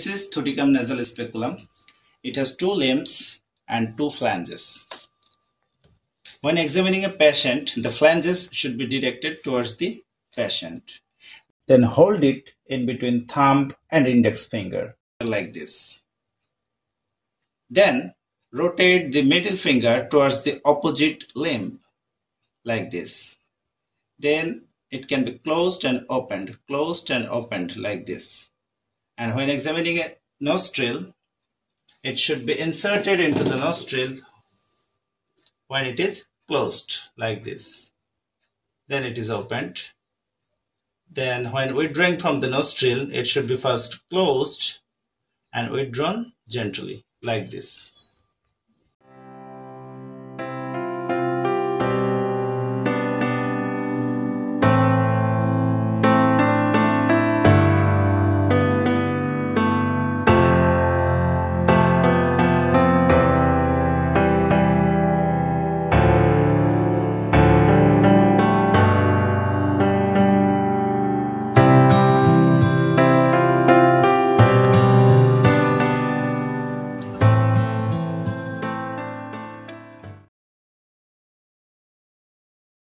This is Thudicum nasal speculum. It has two limbs and two flanges. When examining a patient, the flanges should be directed towards the patient. Then hold it in between thumb and index finger like this. Then rotate the middle finger towards the opposite limb like this. Then it can be closed and opened, closed and opened like this. And when examining a nostril, it should be inserted into the nostril when it is closed like this. Then it is opened. Then when withdrawing from the nostril, it should be first closed and withdrawn gently like this.